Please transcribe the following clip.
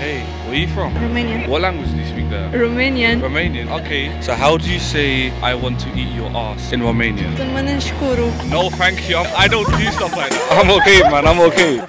Hey, where are you from? Romanian. What language do you speak there? Romanian. Romanian. Okay. So how do you say I want to eat your ass in Romanian? No, thank you. I don't do stuff like that. I'm okay, man. I'm okay.